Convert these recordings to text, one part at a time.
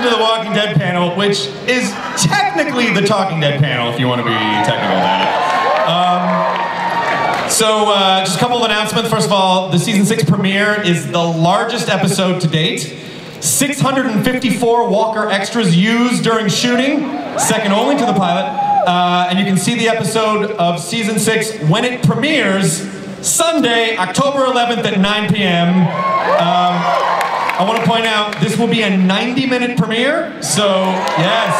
welcome to the Walking Dead panel, which is technically the Talking Dead panel, if you want to be technical about it. Um, so, uh, just a couple of announcements. First of all, the season six premiere is the largest episode to date. 654 Walker extras used during shooting, second only to the pilot. Uh, and you can see the episode of season six when it premieres Sunday, October 11th at 9 p.m. Um, I want to point out this will be a 90 minute premiere, so yes.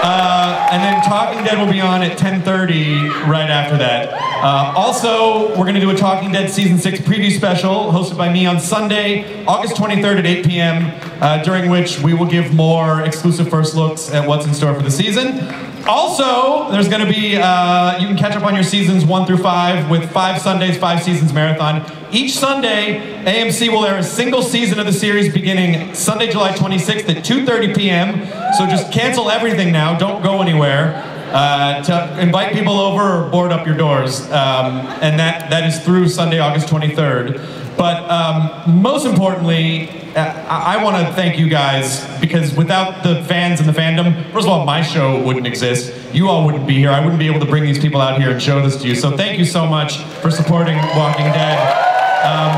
Uh, and then Talking Dead will be on at 10:30 right after that. Uh, also, we're going to do a Talking Dead season six preview special hosted by me on Sunday, August 23rd at 8 p.m. Uh, during which we will give more exclusive first looks at what's in store for the season. Also, there's going to be, uh, you can catch up on your seasons one through five with five Sundays, five seasons marathon. Each Sunday, AMC will air a single season of the series beginning Sunday, July 26th at 2.30 p.m. So just cancel everything now, don't go anywhere. Uh, to invite people over or board up your doors. Um, and that, that is through Sunday, August 23rd. But um, most importantly, uh, I, I want to thank you guys because without the fans and the fandom, first of all, my show wouldn't exist. You all wouldn't be here. I wouldn't be able to bring these people out here and show this to you. So thank you so much for supporting Walking Dead. Um,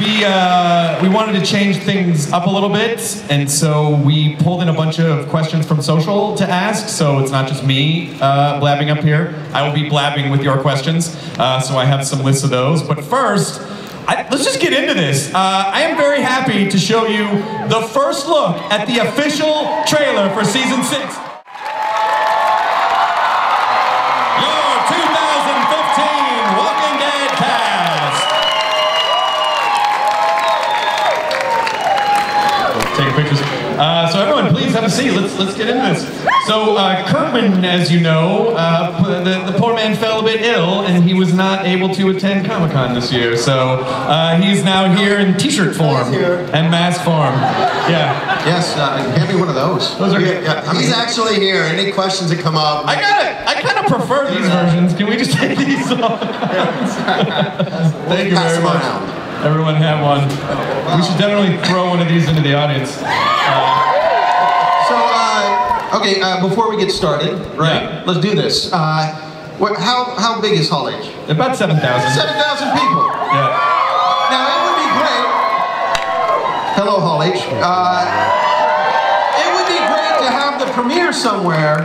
we uh, we wanted to change things up a little bit, and so we pulled in a bunch of questions from social to ask. So it's not just me uh, blabbing up here. I will be blabbing with your questions. Uh, so I have some lists of those. But first, I, let's just get into this. Uh, I am very happy to show you the first look at the official trailer for season six. Everyone, please have a seat. Let's let's get into this. So uh, Kirkman, as you know, uh, the, the poor man fell a bit ill, and he was not able to attend Comic Con this year. So uh, he's now here in T-shirt form and mask form. Yeah. Yes, uh, hand me one of those. Those are Yeah, good. yeah, He's actually here. Any questions that come up? I gotta, I kind of prefer these versions. Can we just take these off? Thank you very much. Everyone have one. We should definitely throw one of these into the audience. Uh, okay, uh, before we get started, right? Yeah. Let's do this. Uh, what, how how big is Hall H? About 7,000. Seven thousand people. Yeah. Now it would be great. Hello, Hall H. Uh, it would be great to have the premiere somewhere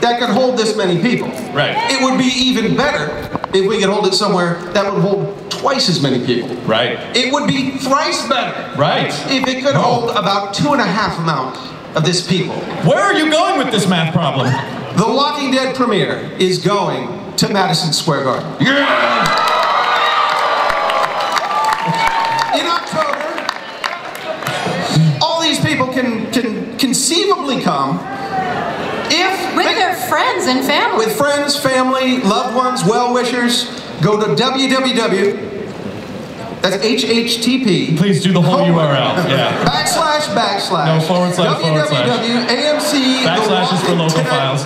that could hold this many people. Right. It would be even better if we could hold it somewhere that would hold twice as many people. Right. It would be thrice better Right. if it could Oh. hold about two and a half amount of this people. Where are you going with this math problem? The Walking Dead premiere is going to Madison Square Garden. Yeah. In October, all these people can, can conceivably come if With they- their friends and family. with friends, family, loved ones, well-wishers. Go to www. That's HHTP. Please do the whole. URL. Yeah. Backslash, backslash. No, forward slash, forward slash. www.amc. Backslash is for local files.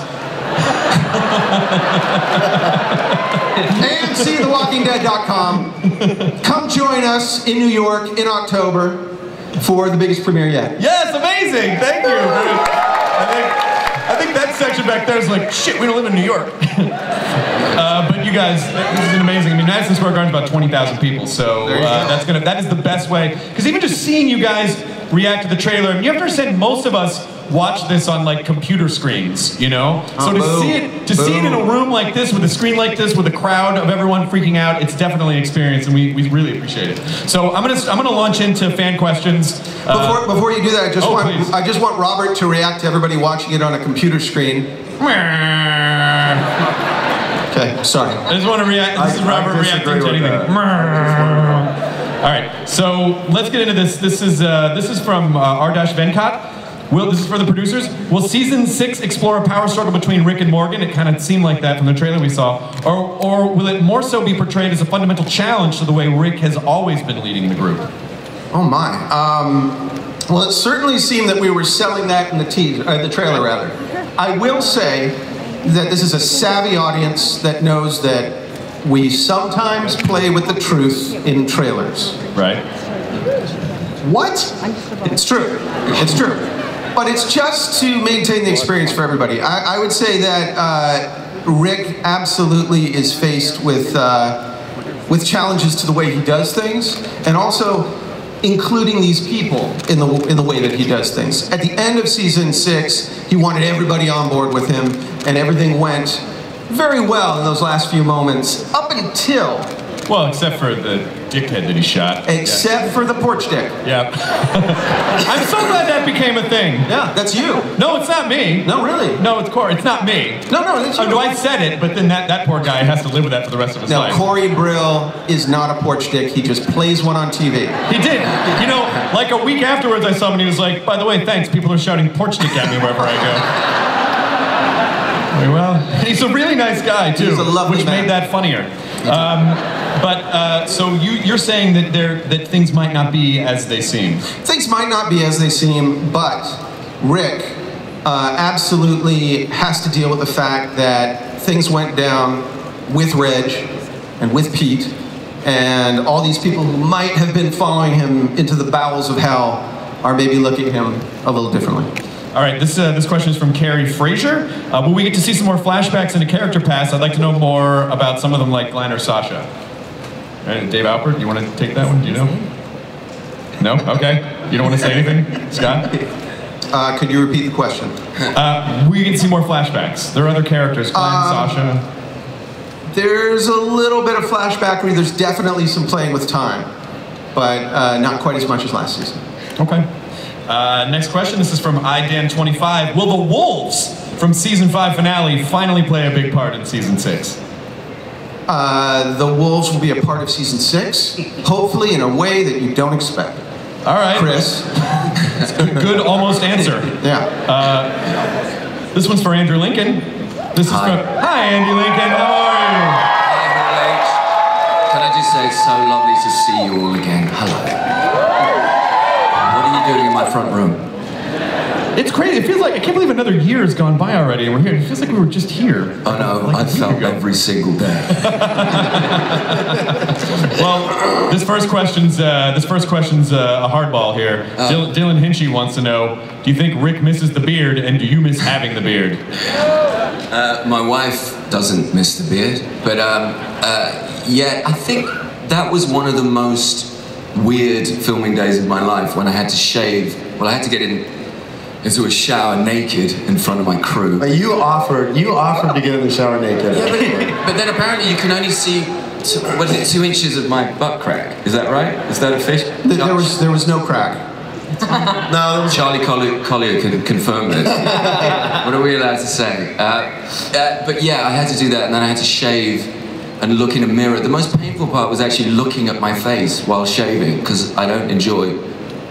AMCTheWalkingDead.com. Come join us in New York in October for the biggest premiere yet. Yes, amazing. Thank you. I think, that section back there is like, shit, we don't live in New York. uh, but you guys, this is amazing. I mean, Madison Square Garden's about 20,000 people, so uh, that's gonna that is the best way. Because even just seeing you guys react to the trailer, and you have to understand most of us watch this on like computer screens, you know. So to see it to see it in a room like this with a screen like this with a crowd of everyone freaking out, it's definitely an experience, and we, we really appreciate it. So I'm gonna I'm gonna launch into fan questions. Uh, Before, before you do that, I just oh, want please. I just want Robert to react to everybody watching it on a computer screen. Okay, sorry. I just want to react. This is I- I Robert reacting to anything. All right, so let's get into this. This is uh, this is from uh, R. Venkat. Will this is for the producers? Will season six explore a power struggle between Rick and Morgan? It kind of seemed like that from the trailer we saw, or or will it more so be portrayed as a fundamental challenge to the way Rick has always been leading the group? Oh my. Um, well, it certainly seemed that we were selling that in the teaser, uh, the trailer rather. I will say that this is a savvy audience that knows that we sometimes play with the truth in trailers. Right. What? It's true. It's true. But it's just to maintain the experience for everybody. I, I would say that uh, Rick absolutely is faced with uh, with challenges to the way he does things, and also including these people in the in the way that he does things. At the end of season six, he wanted everybody on board with him, and everything went very well in those last few moments, up until Well, except for the dickhead that he shot. except for the porch dick. Yeah. I'm so glad that became a thing. Yeah, that's you. No, it's not me. No, really. No, it's Corey. It's not me. No, no, that's you. Oh, no, I said it, but then that, that poor guy has to live with that for the rest of his Now, life. No, Corey Brill is not a porch dick. He just plays one on TV. He did. You know, like a week afterwards, I saw him and he was like, by the way, thanks. People are shouting porch dick at me wherever I go. Very well. He's a really nice guy, too. He's a lovely Which man. made that funnier. Um, but, uh, so you, you're saying that, there, that things might not be as they seem. Things might not be as they seem, but Rick uh, absolutely has to deal with the fact that things went down with Reg and with Pete, and all these people who might have been following him into the bowels of hell are maybe looking at him a little differently. All right, this, uh, this question is from Carrie Frazier. Uh, will we get to see some more flashbacks into character past? I'd like to know more about some of them, like Glenn or Sasha. All right, Dave Alpert, you want to take that one? Do you know? No? Okay. You don't want to say anything? Scott? Uh, could you repeat the question? Uh, we can see more flashbacks. There are other characters, Glenn, Um, Sasha. There's a little bit of flashbackery. There's definitely some playing with time, but uh, not quite as much as last season. Okay. Uh, next question. This is from iDan25. Will the Wolves from season five finale finally play a big part in season six? Uh, the Wolves will be a part of season six, hopefully in a way that you don't expect. All right. Chris, Good, good almost answer. yeah. This one's for Andrew Lincoln. This is Hi. from. Hi, Andy Lincoln. How are you? Can I just say it's so lovely to see you all again. Hello. What are you doing in my front room? You? It's crazy. It feels like I can't believe another year has gone by already, and we're here. It feels like we were just here. Oh no, Like a I week felt every single day. Well, this first question's uh, this first question's uh, a hardball here. Dylan, Dylan Hinchy wants to know: Do you think Rick misses the beard, and do you miss having the beard? Uh, my wife doesn't miss the beard, but um, uh, yeah, I think that was one of the most weird filming days of my life when I had to shave. Well, I had to get in into a shower naked in front of my crew. But you offered, you offered to get in the shower naked. Yeah, but, but then apparently you can only see, two, what is it, two inches of my butt crack. Is that right? Is that a fish? There was there was no crack. no, Charlie Collier, Collier can confirm this. what are we allowed to say? Uh, uh, but yeah, I had to do that, and then I had to shave and look in a mirror. The most painful part was actually looking at my face while shaving, because I don't enjoy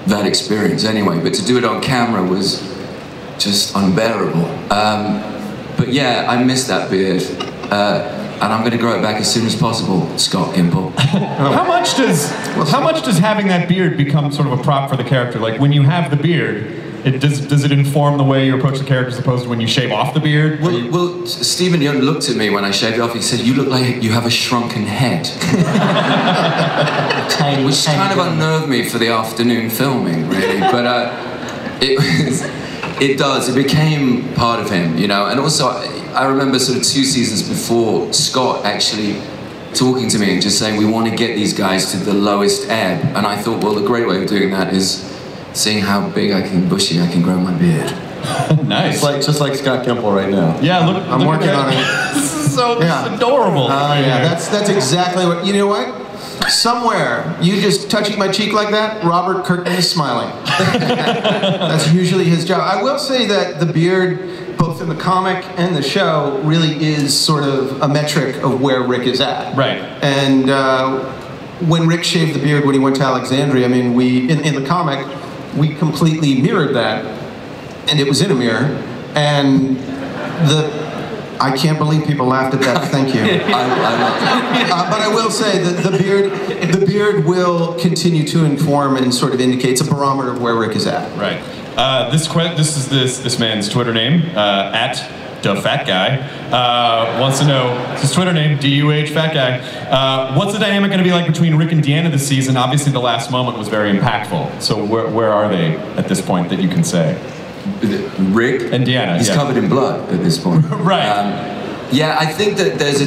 that experience anyway. But to do it on camera was just unbearable. Um, but yeah, I miss that beard. Uh, and I'm going to grow it back as soon as possible, Scott Gimple. How much does how much does having that beard become sort of a prop for the character? Like when you have the beard, it does does it inform the way you approach the character as opposed to when you shave off the beard? Well, well, Steven Yeun looked at me when I shaved it off. He said, "You look like you have a shrunken head," which kind of unnerved me for the afternoon filming, really. But uh, it was, it does. It became part of him, you know. And also, I, I remember sort of two seasons before Scott actually talking to me and just saying, "We want to get these guys to the lowest ebb." And I thought, well, the great way of doing that is seeing how big I can, bushy I can grow my beard. nice. It's like just like Scott Gimple right now. yeah, look. I'm look working on it. this is so this is adorable. Oh yeah, that's that's exactly what. You know what? Somewhere you just touching my cheek like that, Robert Kirkman is smiling. that's usually his job. I will say that the beard, both in the comic and the show, really is sort of a metric of where Rick is at. Right. And uh, when Rick shaved the beard when he went to Alexandria, I mean, we in, in the comic, we completely mirrored that, and it was in a mirror, and the. I can't believe people laughed at that. Thank you. I, I. Uh, but I will say that the beard, the beard will continue to inform and sort of indicates a barometer of where Rick is at. Right. Uh, this que- this is this this man's Twitter name uh, at duh fat guy, uh, wants to know his Twitter name, DUH fat guy. Uh, what's the dynamic going to be like between Rick and Deanna this season? Obviously, the last moment was very impactful. So where, where are they at this point that you can say? Rick And Deanna, He's yeah. covered in blood at this point. Right. Um, yeah, I think that there's a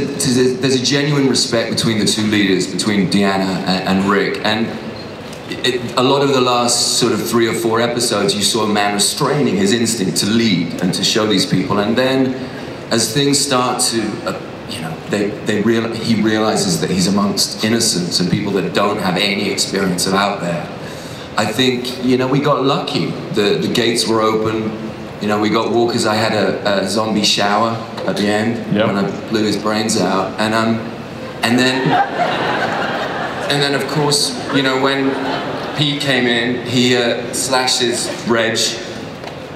there's a genuine respect between the two leaders, between Deanna and, and Rick, and it, a lot of the last sort of three or four episodes, you saw a man restraining his instinct to lead and to show these people, and then as things start to, uh, you know, they they real he realizes that he's amongst innocents and people that don't have any experience of out there. I think you know we got lucky. The the gates were open. You know, we got Walker's. I had a, a zombie shower at the end Yep. when I blew his brains out, and um, and then and then of course, you know, when Pete came in, he uh, slashed his reg,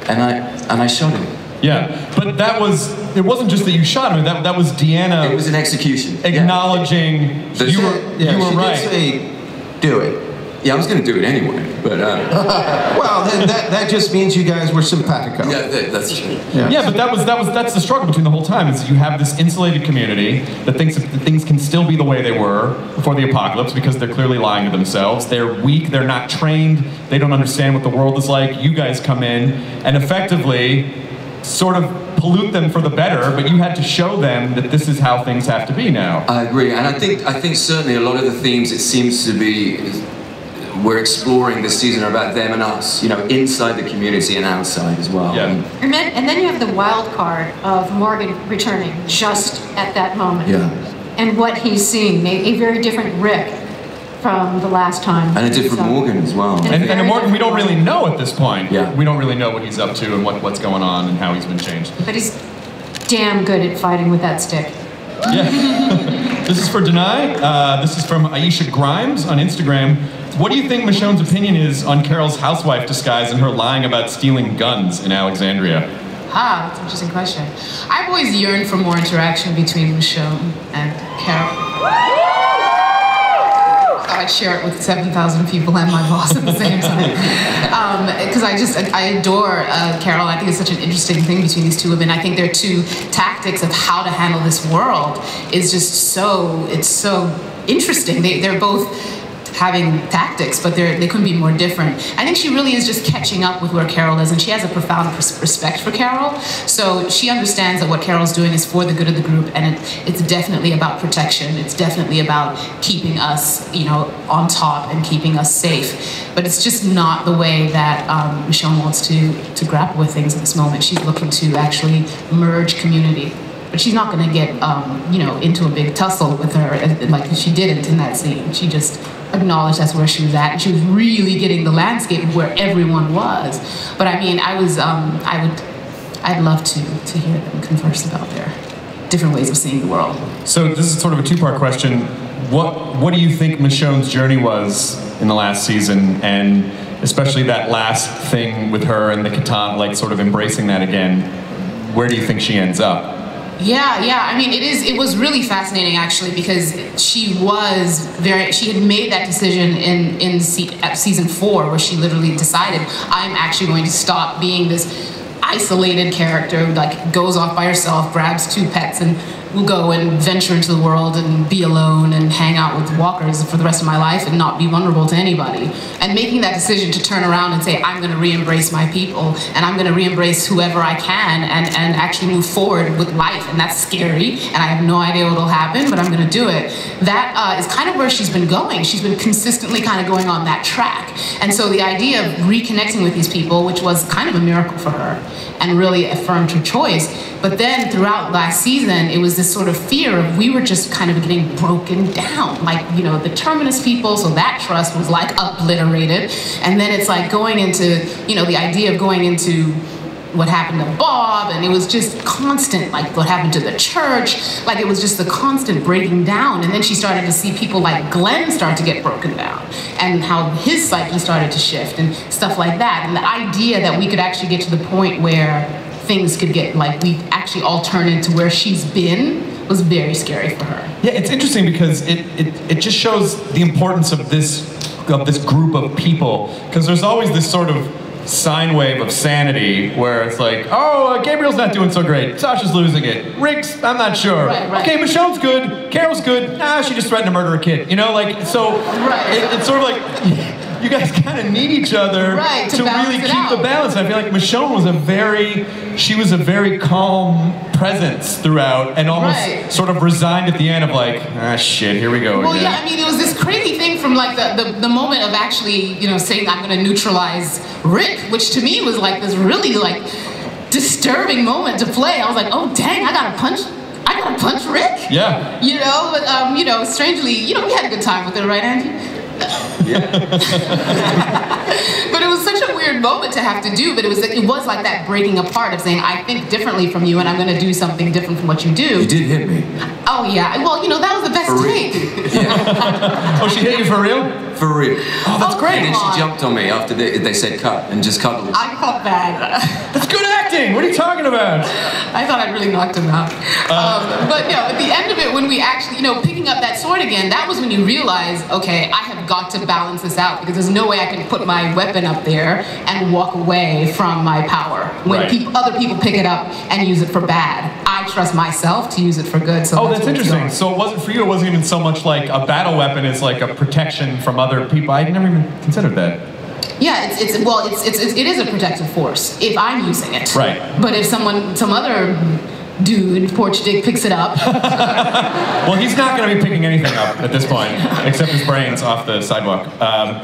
and I and I shot him. Yeah, but that was, it wasn't just that you shot him, that, that was Deanna It was an execution. Acknowledging The- you were, Yeah, you were right. say, do it. Yeah, I was going to do it anyway, but uh, Well, then that, that just means you guys were simpatico. yeah, that, that's true. Yeah, but that was that was that's the struggle between the whole time is you have this insulated community that thinks that things can still be the way they were before the apocalypse because they're clearly lying to themselves. They're weak. They're not trained. They don't understand what the world is like. You guys come in and effectively sort of pollute them for the better, but you had to show them that this is how things have to be now. I agree, and I think I think certainly a lot of the themes it seems to be we're exploring this season are about them and us. You know, inside the community and outside as well. Yeah. And- And then, and then you have the wild card of Morgan returning just at that moment. Yeah. And what he's seeing, a, a very different Rick from the last time. and a different So- Morgan as well. And- And, and Very Morgan, we don't really know at this point. Yeah. We don't really know what he's up to and what, what's going on and how he's been changed. But he's damn good at fighting with that stick. Yeah. this is for Danai. Uh, this is from Aisha Grimes on Instagram. What do you think Michonne's opinion is on Carol's housewife disguise and her lying about stealing guns in Alexandria? Ah, that's an interesting question. I've always yearned for more interaction between Michonne and Carol. I'd share it with 7,000 people and my boss at the same time. Because I just, I adore uh, Carol. I think it's such an interesting thing between these two women. I think their two tactics of how to handle this world is just so, it's so interesting. They, they're both having tactics, but they're, they couldn't be more different. I think she really is just catching up with where Carol is, and she has a profound respect for Carol. So she understands that what Carol's doing is for the good of the group, and it, it's definitely about protection. It's definitely about keeping us, you know, on top and keeping us safe. But it's just not the way that um, Michonne wants to to grapple with things at this moment. She's looking to actually merge community. But she's not going to get, um, you know, into a big tussle with her uh, like she didn't in that scene. She just acknowledged that's where she was at, and she was really getting the landscape of where everyone was. But I mean, I was, um, I would, I'd love to to hear them converse about their different ways of seeing the world. So this is sort of a two-part question. What what do you think Michonne's journey was in the last season, and especially that last thing with her and the katana, like sort of embracing that again? Where do you think she ends up? Yeah, yeah. I mean, it is. It was really fascinating, actually, because she was very. She had made that decision in in season four, where she literally decided, "I'm actually going to stop being this isolated character who like goes off by herself, grabs two pets, and will go and venture into the world and be alone and hang out with walkers for the rest of my life and not be vulnerable to anybody." And making that decision to turn around and say, "I'm going to re-embrace my people, and I'm going to re-embrace whoever I can, and and actually move forward with life." And that's scary, and I have no idea what'll happen, but I'm going to do it. That uh, is kind of where she's been going. She's been consistently kind of going on that track, and so the idea of reconnecting with these people, which was kind of a miracle for her, and really affirmed her choice. But then throughout last season, it was this sort of fear of we were just kind of getting broken down, like you know the terminus people. So that trust was like obliterated, and then it's like going into you know the idea of going into what happened to Bob, and it was just constant, like what happened to the church, like it was just the constant breaking down. And then she started to see people like Glenn start to get broken down, and how his psyche started to shift, and stuff like that. And the idea that we could actually get to the point where things could get like we actually all turn into where she's been was very scary for her. Yeah, it's interesting because it, it, it just shows the importance of this of this group of people because there's always this sort of sine wave of sanity where it's like, oh, uh, Gabriel's not doing so great. Sasha's losing it. Rick's, I'm not sure. Right, right. Okay, Michelle's good. Carol's good. Nah, she just threatened to murder a kid. You know, like, so Right. it, it's sort of like you guys kind of need each other Right, to to really keep the out. balance. I feel like Michonne was a very, she was a very calm presence throughout and almost Right. sort of resigned at the end of like, ah, shit, here we go Well, again. yeah, I mean, it was this crazy thing from like the, the, the moment of actually, you know, saying I'm going to neutralize Rick, which to me was like this really like disturbing moment to play. I was like, oh dang, I gotta punch, I gotta punch Rick. Yeah. You know, but um, you know, strangely, you know, we had a good time with it, right, Andy? but it was such a weird moment to have to do. But it was it was like that breaking apart of saying I think differently from you, and I'm going to do something different from what you do. You did hit me. Oh yeah, well you know that was the best For real. take. Oh, she hit you for real? For real. Oh, that's Oh, great. And then she jumped on me after they, they said cut and just cuddled. I felt bad. That's good acting. What are you talking about? I thought I'd really knocked him out. Uh. um, but yeah, at the end of it, when we actually, you know, picking up that sword again, that was when you realize, okay, I have got to balance this out because there's no way I can put my weapon up there and walk away from my power when Right. peop other people pick it up and use it for bad. I trust myself to use it for good. So Oh, that's what it's interesting. So it wasn't for you. It wasn't even so much like a battle weapon. It's like a protection from other people. I never even considered that. Yeah, it's, it's well, it's, it's, it's it is a protective force if I'm using it. Right. But if someone, some other dude, porch dick, picks it up, Well, he's not going to be picking anything up at this point, except his brains off the sidewalk. Um,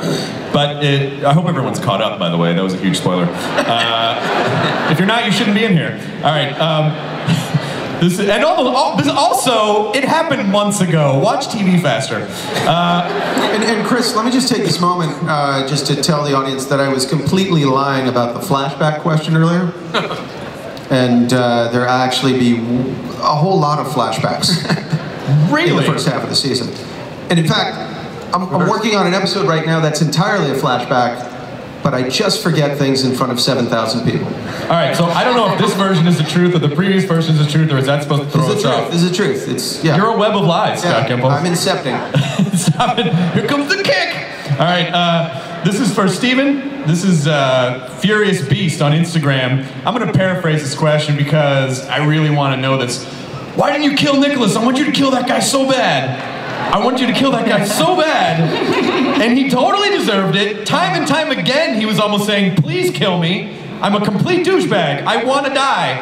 but it, I hope everyone's caught up. By the way, that was a huge spoiler. Uh, if you're not, you shouldn't be in here. All right. Um, this and all, all, also, it happened months ago. Watch TV faster. And, and Chris, let me just take this moment uh, just to tell the audience that I was completely lying about the flashback question earlier. and uh, there actually be a whole lot of flashbacks in the first half of the season. And in fact, I'm, I'm working on an episode right now that's entirely a flashback, but I just forget things in front of 7,000 people. All right. So I don't know if this version is the truth or the previous version is the truth, or is that supposed to throw us the truth. off? This is the truth. It's yeah. You're a web of lies, Scott yeah, Gimple. I'm incepting. Stop it. Here comes the kick. All right. Uh, this is for Steven. This is uh, Furious Beast on Instagram. I'm going to paraphrase this question because I really want to know this. Why didn't you kill Nicholas? I want you to kill that guy so bad. I want you to kill that guy so bad. And he totally deserved it. Time and time again, he was almost saying, please kill me. I'm a complete douchebag. I want to die.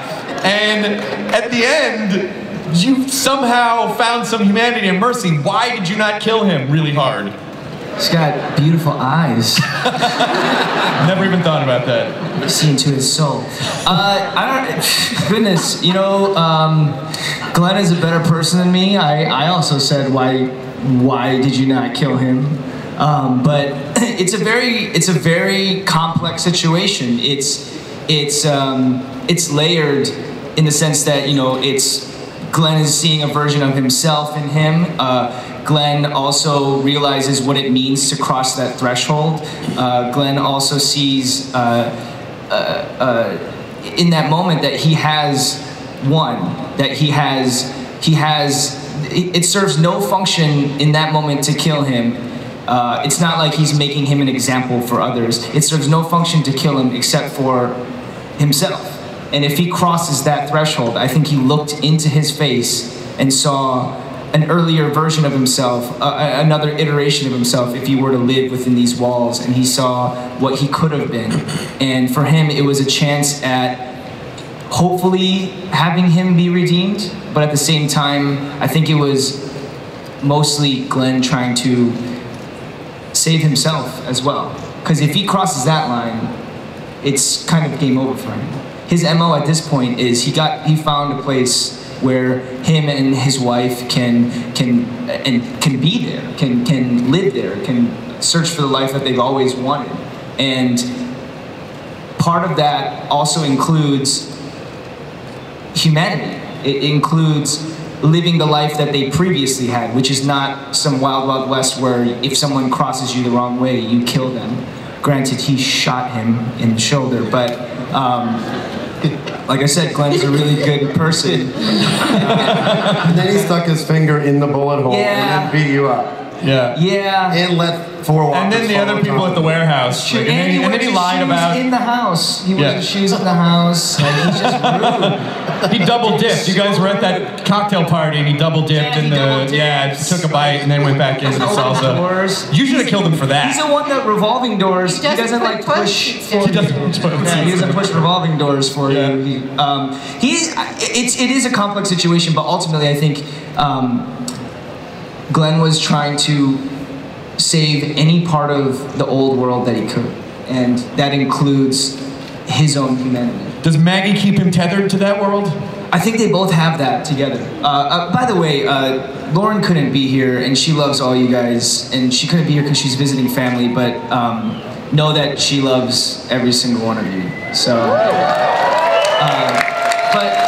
And at the end, you somehow found some humanity and mercy. Why did you not kill him really hard? He's got beautiful eyes. Never even thought about that. See into his soul. Uh, I don't. Goodness, you know, um, Glenn is a better person than me. I, I also said, why, why did you not kill him? Um, but it's a very, it's a very complex situation. It's, it's, um, it's layered in the sense that you know, it's Glenn is seeing a version of himself in him. Uh, Glenn also realizes what it means to cross that threshold. Uh, Glenn also sees uh, uh, uh, in that moment that he has won, that he has, he has, it serves no function in that moment to kill him. Uh, it's not like he's making him an example for others. It serves no function to kill him except for himself. And if he crosses that threshold, I think he looked into his face and saw an earlier version of himself, uh, another iteration of himself, if he were to live within these walls. And he saw what he could have been. And for him, it was a chance at hopefully having him be redeemed. But at the same time, I think it was mostly Glenn trying to save himself as well. Because if he crosses that line, it's kind of game over for him. His MO at this point is he got he found a place where him and his wife can can and can be there, can can live there, can search for the life that they've always wanted. And part of that also includes humanity. It includes living the life that they previously had, which is not some wild, wild west where if someone crosses you the wrong way, you kill them. Granted, he shot him in the shoulder, but um, like I said, Glenn is a really good person. And then he stuck his finger in the bullet hole Yeah. and then beat you up. Yeah. Yeah. And let four walkers. And then the other people at the warehouse. Shoe- like, and, then, he- and then he lied shoes about. in the house. He wears Yeah. his shoes in the house. Like, he's just rude. He double dipped. You guys were at that cocktail party, and he double dipped Yeah, he in the double dipped. yeah, took a bite and then went back into the Opened salsa. doors. You should have killed him for that. He's the one that revolving doors. He doesn't doesn't, like push. push-its for in. He doesn't push buttons. Yeah, he doesn't push revolving doors for Yeah. you. He, um, he, it's it is a complex situation, but ultimately, I think um, Glenn was trying to save any part of the old world that he could, and that includes his own humanity. Does Maggie keep him tethered to that world? I think they both have that together. Uh, uh, by the way, uh, Lauren couldn't be here, and she loves all you guys, and she couldn't be here because she's visiting family. But um, know that she loves every single one of you. So, uh, but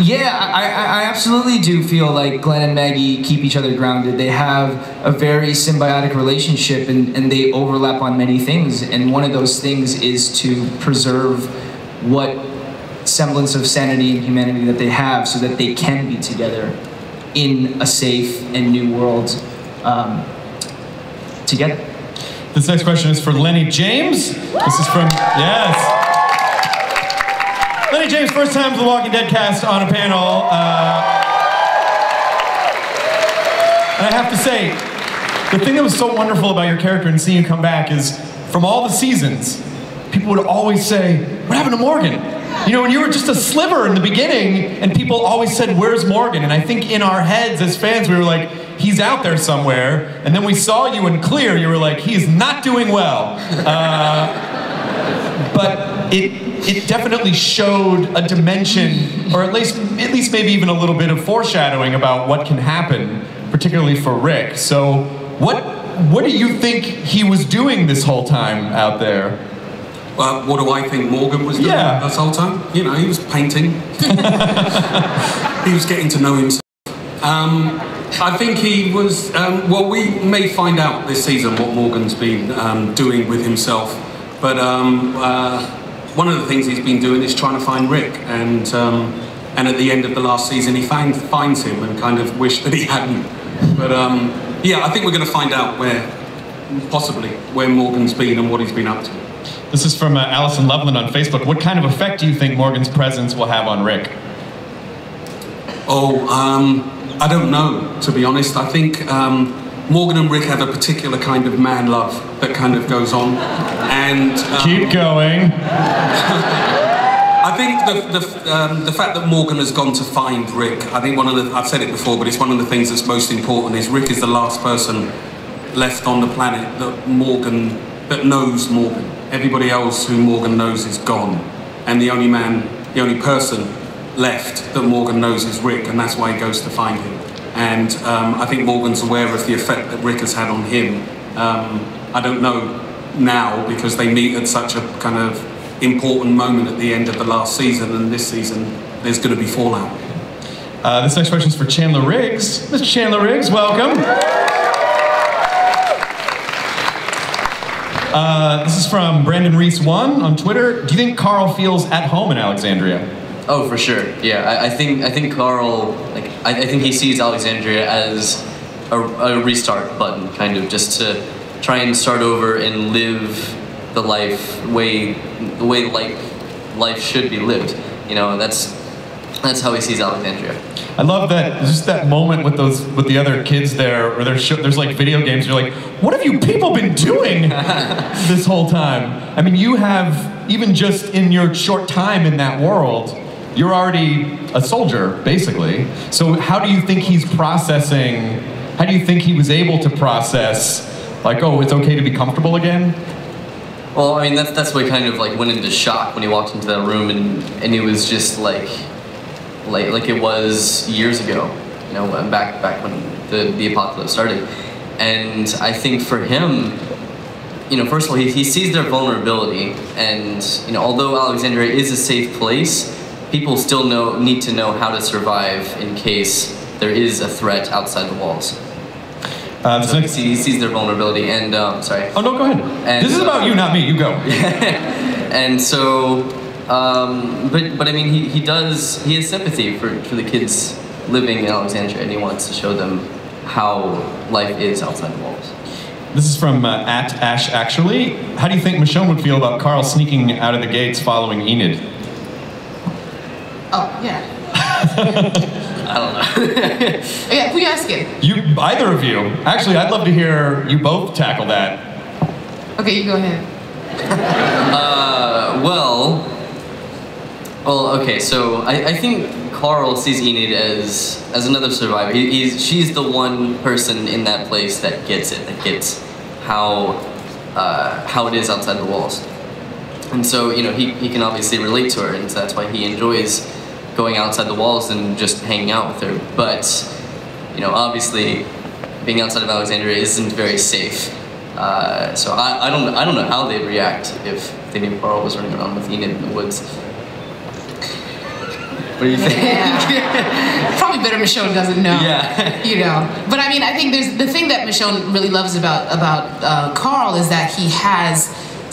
yeah, I, I, absolutely do feel like Glenn and Maggie keep each other grounded. They have a very symbiotic relationship and, and they overlap on many things. And one of those things is to preserve what semblance of sanity and humanity that they have so that they can be together in a safe and new world um, together. This next question is for Lennie James. This is from yes. Lennie James, first time to the Walking Dead cast on a panel. Uh, and I have to say, the thing that was so wonderful about your character and seeing you come back is from all the seasons, people would always say, What happened to Morgan? You know, when you were just a sliver in the beginning, and people always said, Where's Morgan? And I think in our heads as fans, we were like, He's out there somewhere. And then we saw you in Clear, you were like, He's not doing well. Uh, but it it definitely showed a dimension, or at least at least maybe even a little bit of foreshadowing about what can happen, particularly for Rick. So what what do you think he was doing this whole time out there? Well, what do I think Morgan was doing Yeah. this whole time? You know, he was painting. he was getting to know himself. Um, I think he was. Um, well, we may find out this season what Morgan's been um, doing with himself. But um, uh, one of the things he's been doing is trying to find Rick, and um, and at the end of the last season, he find, finds him and kind of wished that he hadn't. But um, yeah, I think we're going to find out where, possibly, where Morgan's been and what he's been up to. This is from uh, Allison Loveland on Facebook. What kind of effect do you think Morgan's presence will have on Rick? Oh, um, I don't know, to be honest. I think um, Morgan and Rick have a particular kind of man love that kind of goes on. And um, Keep going. I think the, the, um, the fact that Morgan has gone to find Rick, I think one of the, I've said it before, but it's one of the things that's most important is Rick is the last person left on the planet that Morgan, that knows Morgan. Everybody else who Morgan knows is gone. And the only man, the only person left that Morgan knows is Rick, and that's why he goes to find him. And um, I think Morgan's aware of the effect that Rick has had on him. Um, I don't know now because they meet at such a kind of important moment at the end of the last season, and this season there's going to be fallout. Uh, this next question is for Chandler Riggs. Mr. Chandler Riggs, welcome. Uh, this is from Brandon Reese One on Twitter. Do you think Carl feels at home in Alexandria? Oh, for sure. Yeah, I, I think I think Carl like I, I think he sees Alexandria as a, a restart button, kind of just to try and start over and live the life way the way life life should be lived. You know, that's that's how he sees Alexandria. I love that just that moment with those with the other kids there, where there's there's like video games. You're like, what have you people been doing this whole time? I mean, you have even just in your short time in that world, you're already a soldier basically. So how do you think he's processing? How do you think he was able to process? Like, oh, it's okay to be comfortable again. Well, I mean that's that's what kind of like went into shock when he walked into that room and and it was just like like like it was years ago, you know, back back when the the apocalypse started. And I think for him, you know, first of all, he, he sees their vulnerability, and you know, although Alexandria is a safe place, people still know need to know how to survive in case there is a threat outside the walls. Uh, So he, sees, he sees their vulnerability, and um, sorry. Oh no, go ahead. And, this is about you, not me. You go. and so, um, but but I mean, he, he does he has sympathy for, for the kids living in Alexandria, and he wants to show them how life is outside the walls. This is from uh, at Ash Actually. How do you think Michonne would feel about Carl sneaking out of the gates following Enid? Oh yeah. I don't know. Yeah, who you asking? You, either of you. Actually, I'd love to hear you both tackle that. Okay, you go ahead. Uh, well, well, okay. So I, I think Carl sees Enid as as another survivor. He, he's she's the one person in that place that gets it, that gets how uh, how it is outside the walls. And so you know he, he can obviously relate to her, and so that's why he enjoys going outside the walls and just hanging out with her. But you know, obviously, being outside of Alexandria isn't very safe. Uh, so I, I don't I don't know how they'd react if they knew Carl was running around with Enid in the woods. What do you think? Probably better Michonne doesn't know. Yeah. you know. But I mean, I think there's the thing that Michonne really loves about about uh, Carl is that he has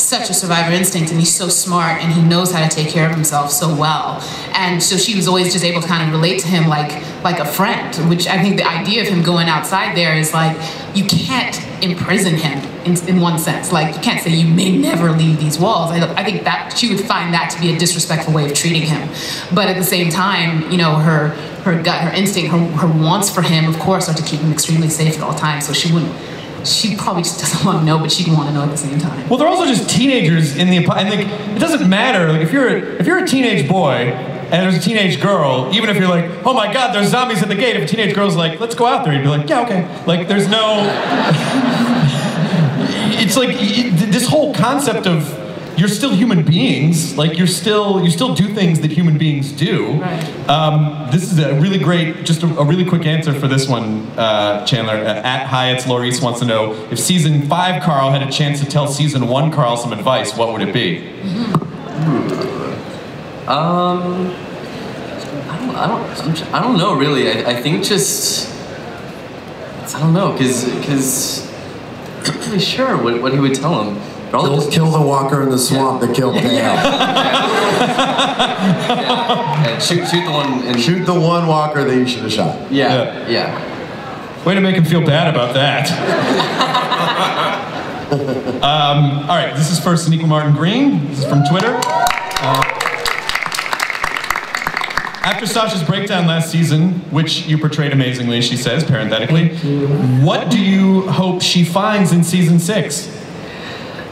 such a survivor instinct and he's so smart and he knows how to take care of himself so well. And so she was always just able to kind of relate to him like like a friend, which I think the idea of him going outside there is like you can't imprison him in, in one sense. Like you can't say you may never leave these walls. I, I think that she would find that to be a disrespectful way of treating him. But at the same time, you know, her her gut, her instinct, her, her wants for him, of course, are to keep him extremely safe at all times. So she wouldn't she probably just doesn't want to know, but she'd want to know at the same time. Well, they're also just teenagers in the and like it doesn't matter. Like if you're a, if you're a teenage boy and there's a teenage girl, even if you're like, oh my god, there's zombies at the gate. If a teenage girl's like, let's go out there, you'd be like, yeah, okay. Like there's no. it's like this whole concept of you're still human beings. Like you're still you still do things that human beings do. Right. Um, this is a really great, just a, a really quick answer for this one, uh, Chandler. Uh, at Hyatt's Laurice wants to know if season five Carl had a chance to tell season one Carl some advice, what would it be? Um, I don't, I don't, I'm, I don't know really. I, I think just, I don't know, cause, cause, I'm not really sure what, what he would tell him. But all Kill, just, kill the walker in the swamp that killed Pam. yeah, shoot, shoot the one and Shoot the one walker that you should have shot. Yeah, yeah. Way to make him feel bad about that. um, all right, this is for Sonequa Martin Green. This is from Twitter. Uh, after Sasha's breakdown last season, which you portrayed amazingly, she says, parenthetically, what do you hope she finds in season six?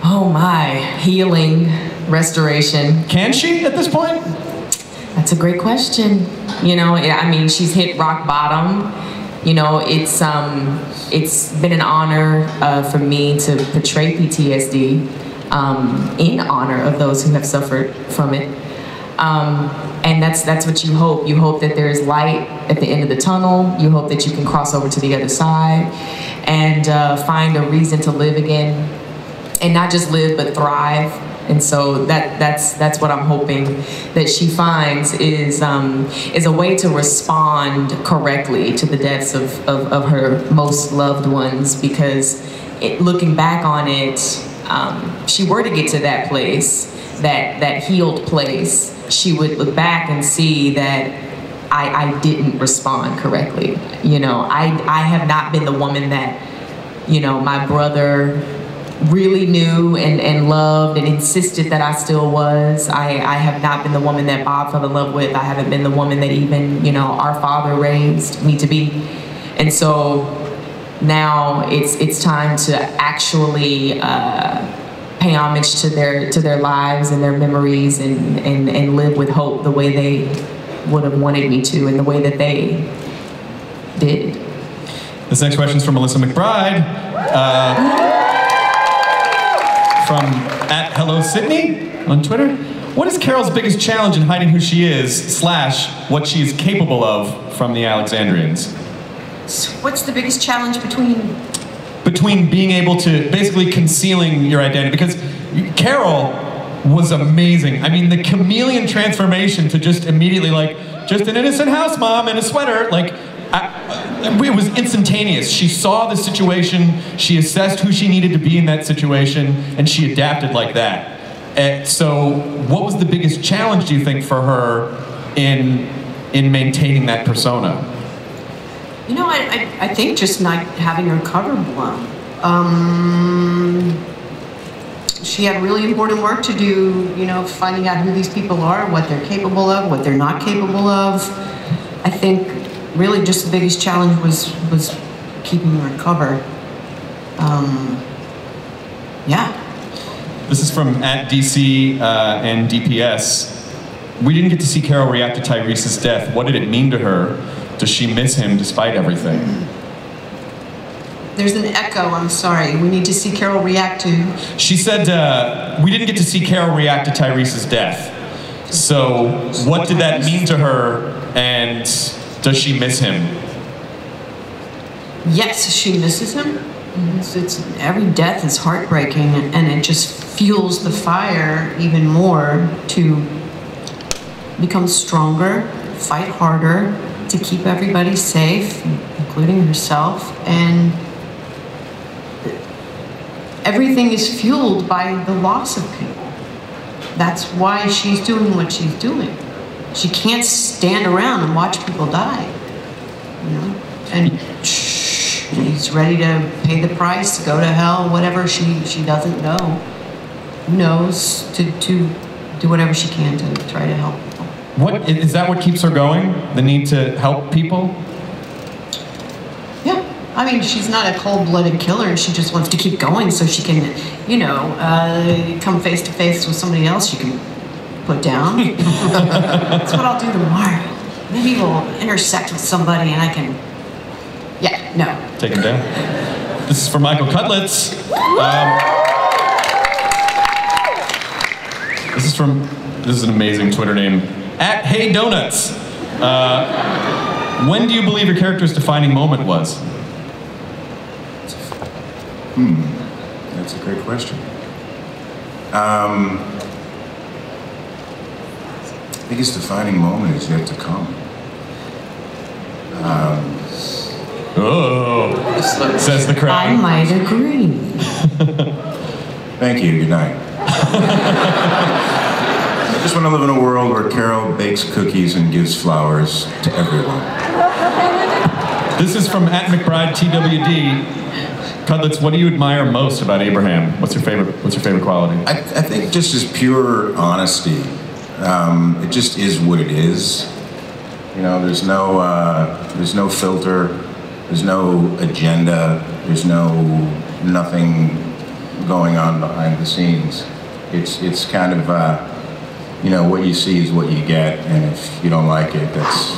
Oh my, healing, restoration. Can she at this point? That's a great question. You know, I mean, she's hit rock bottom. You know, it's um, it's been an honor uh, for me to portray PTSD um, in honor of those who have suffered from it. Um, and that's that's what you hope. You hope that there is light at the end of the tunnel. You hope that you can cross over to the other side and uh, find a reason to live again, and not just live but thrive. And so that that's that's what I'm hoping that she finds is um, is a way to respond correctly to the deaths of, of, of her most loved ones because it, looking back on it, um, she were to get to that place, that that healed place, she would look back and see that I, I didn't respond correctly. You know, I I have not been the woman that, you know, my brother really knew and, and loved and insisted that I still was. I, I have not been the woman that Bob fell in love with. I haven't been the woman that even, you know, our father raised me to be. And so now it's it's time to actually uh, pay homage to their to their lives and their memories and, and, and live with hope the way they would have wanted me to and the way that they did. This next question is from Melissa McBride. Uh, from at Hello Sydney on Twitter. What is Carol's biggest challenge in hiding who she is, slash, what she is capable of from the Alexandrians? So what's the biggest challenge between Between being able to basically concealing your identity, because Carol was amazing. I mean, the chameleon transformation to just immediately like, just an innocent house mom in a sweater, like, I, it was instantaneous. She saw the situation, she assessed who she needed to be in that situation, and she adapted like that. And so, what was the biggest challenge, do you think, for her in in maintaining that persona? You know, I, I, I think just not having her cover blown. Um, she had really important work to do, you know, finding out who these people are, what they're capable of, what they're not capable of. I think really just the biggest challenge was was keeping her cover. Um, yeah. This is from at DC uh, and DPS. We didn't get to see Carol react to Tyrese's death. What did it mean to her? Does she miss him despite everything? There's an echo, I'm sorry. We need to see Carol react to. She said uh, we didn't get to see Carol react to Tyrese's death. So, what did that mean to her, and does she miss him? Yes, she misses him. It's, it's every death is heartbreaking, and it just fuels the fire even more to become stronger, fight harder, to keep everybody safe, including herself, and everything is fueled by the loss of people. That's why she's doing what she's doing. She can't stand around and watch people die. You know? And she's ready to pay the price, go to hell, whatever she, she doesn't know. Knows to, to do whatever she can to try to help people. What is that? What keeps her going? The need to help people? Yeah. I mean, she's not a cold-blooded killer, and she just wants to keep going so she can, you know, uh, come face to face with somebody else she can put down. That's what I'll do tomorrow. Maybe we'll intersect with somebody, and I can. Yeah. No. Take him down. This is for Michael Cudlitz. Um, this is from. This is an amazing Twitter name. At Hey Donuts. Uh, when do you believe your character's defining moment was? Hmm, that's a great question. Um, biggest defining moment is yet to come. Um, oh, says the crowd. I crowd. might agree. Thank you. Good night. I just want to live in a world where Carol bakes cookies and gives flowers to everyone. This is from at McBride TWD. Cudlitz, what do you admire most about Abraham? What's your favorite? What's your favorite quality? I, I think just his pure honesty. Um, it just is what it is. You know, there's no uh, there's no filter, there's no agenda, there's no nothing going on behind the scenes. It's it's kind of uh, you know what you see is what you get, and if you don't like it, that's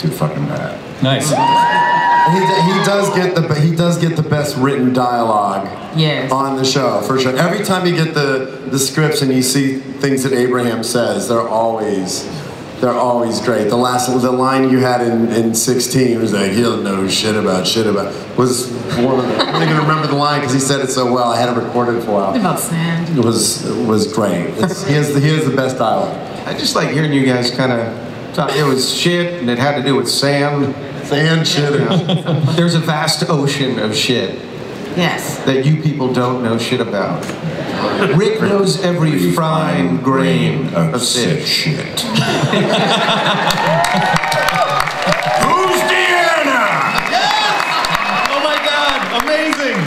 too fucking bad. Nice. He, he does get the he does get the best written dialogue Yes. on the show for sure. Every time you get the the scripts and you see things that Abraham says, they're always they're always great. The last the line you had in, in 16 was like he doesn't know shit about shit about was one of the, I'm not gonna remember the line because he said it so well. I had it recorded for a while. About sand. It was it was great. It's, he has the, he has the best dialogue. I just like hearing you guys kind of talk. It was shit, and it had to do with sand. Sand shit. There's a vast ocean of shit Yes. that you people don't know shit about. Rick knows every fine grain of shit. shit. Who's Deanna? Yes! Oh my God! Amazing.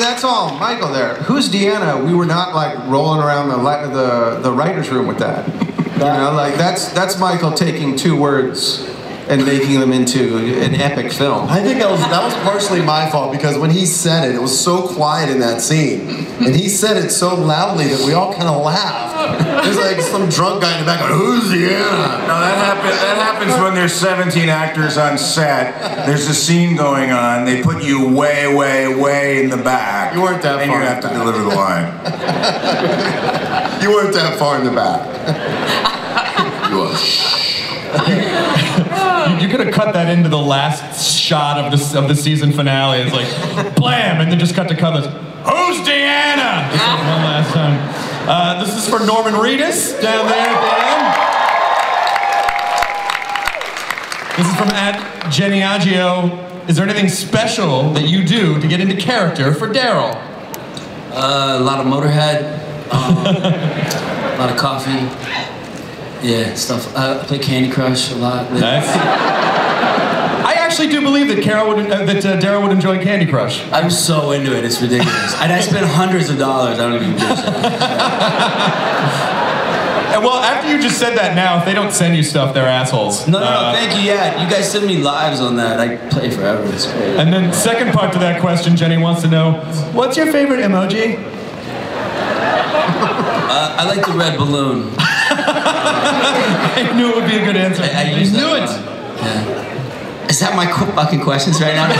That's all, Michael. There. Who's Deanna? We were not like rolling around the the the writers' room with that. You know, like that's that's Michael taking two words and making them into an epic film. I think that was that was partially my fault because when he said it, it was so quiet in that scene, and he said it so loudly that we all kind of laughed. There's like some drunk guy in the back going, "Who's Deanna?" No, that happens. That happens when there's 17 actors on set. There's a scene going on. They put you way, way, way in the back. You weren't that and far you have to back. deliver the line. You weren't that far in the back. You are. You, could have cut that into the last shot of the of the season finale. It's like, blam, and then just cut to Cudlitz. Who's Deanna? One last time. Uh, this is for Norman Reedus down there at the end. This is from at Jenny Aggio. Is there anything special that you do to get into character for Daryl? Uh, a lot of Motorhead, um, a lot of coffee. Yeah, stuff. Uh, I play Candy Crush a lot. Nice. actually do believe that Carol would, uh, that uh, Daryl would enjoy Candy Crush. I'm so into it. It's ridiculous. And I spent hundreds of dollars. I don't even give a shit. Well, after you just said that, now if they don't send you stuff, they're assholes. No, no, no. Uh, Thank you. Yeah, you guys send me lives on that. I play forever. It's great. And then second part to that question, Jenny wants to know, what's your favorite emoji? Uh, I like the red balloon. I knew it would be a good answer. I, I knew that it. Yeah. Is that my qu- fucking questions right now?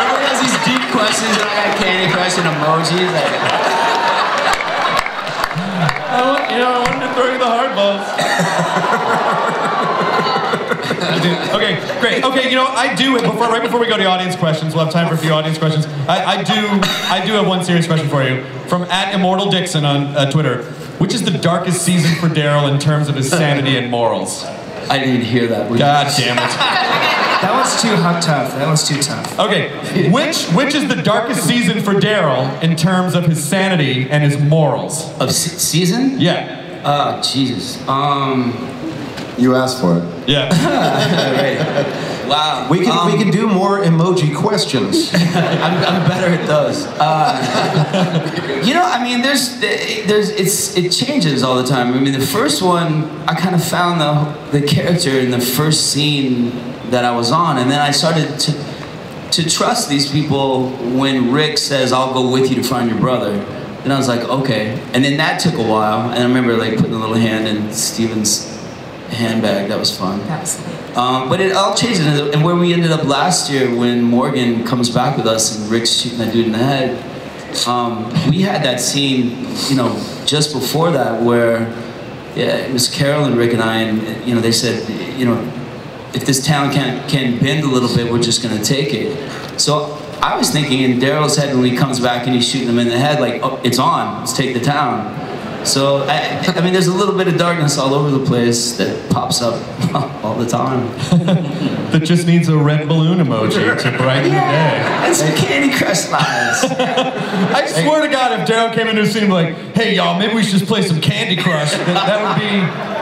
Everybody has these deep questions, and I got Candy Crush and emojis. Like, I want, you know, I wanted to throw you the hard balls. okay, great. Okay, you know, I do it before right before we go to audience questions, we'll have time for a few audience questions. I, I do I do have one serious question for you from at Immortal Dixon on uh, Twitter. Which is the darkest season for Daryl in terms of his sanity and morals? I didn't hear that. God damn it. That one's too hot tough. That one's too tough. Okay, which which is the darkest season for Daryl in terms of his sanity and his morals? Of se- season? Yeah. Oh, Jesus. Um. You asked for it. Yeah. right. Wow. We can Um, we can do more emoji questions. I'm, I'm better at those. Uh, you know, I mean, there's, there's, it's, it changes all the time. I mean, the first one, I kind of found the, the character in the first scene that I was on, and then I started to, to trust these people when Rick says, "I'll go with you to find your brother." And I was like, okay. And then that took a while, and I remember like putting a little hand in Steven's handbag. That was fun. Um, but it all changes. And where we ended up last year when Morgan comes back with us and Rick's shooting that dude in the head, um, we had that scene, you know, just before that where, yeah, it was Carol and Rick and I, and you know, they said, you know, if this town can can bend a little bit, we're just gonna take it. So I was thinking in Daryl's head when he comes back and he's shooting him in the head, like, oh, it's on, let's take the town. So I, I mean, there's a little bit of darkness all over the place that pops up all the time. that just needs a red balloon emoji to brighten the day. And some Candy Crush lives. I swear to God, if Daryl came into a scene like, hey y'all, maybe we should just play some Candy Crush, that, that would be.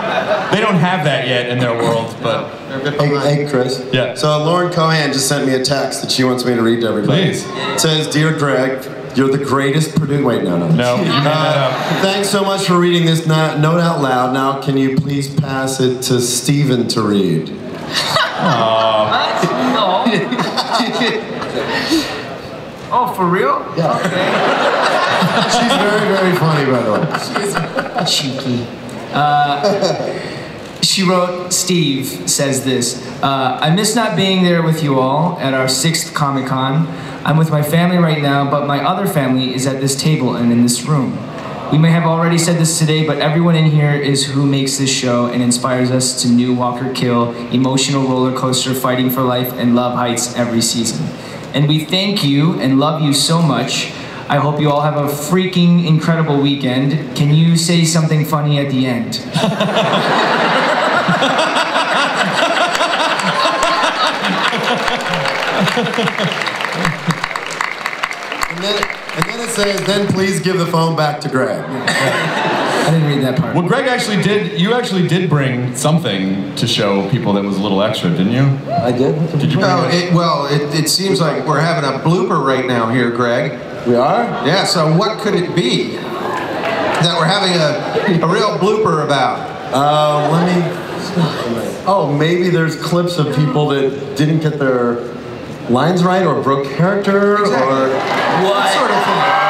They don't have that yet in their world, but. Hey, hey, Chris. Yeah. So Lauren Cohan just sent me a text that she wants me to read to everybody. Please. It says, "Dear Greg, you're the greatest producer." Wait, no, no. No, you Uh, thanks so much for reading this note out loud. Now, can you please pass it to Steven to read? Oh. No. Oh, for real? Yeah. She's very, very funny, by the way. Cheeky. Uh, she wrote, Steve says this uh, I miss not being there with you all at our sixth Comic Con. I'm with my family right now, but my other family is at this table and in this room. We may have already said this today, but everyone in here is who makes this show and inspires us to new Walker Kill, emotional roller coaster, fighting for life, and love heights every season. And we thank you and love you so much. I hope you all have a freaking incredible weekend. Can you say something funny at the end? And then, and then it says, "Then please give the phone back to Greg." I didn't read that part. Well, Greg actually did. You actually did bring something to show people that was a little extra, didn't you? I did. Did you bring? No, it? it, well, it, it seems like we're having a blooper right now here, Greg. We are. Yeah, so what could it be that we're having a, a real blooper about? Uh, let me. Oh, maybe there's clips of people that didn't get their lines right or broke character or. What sort of thing?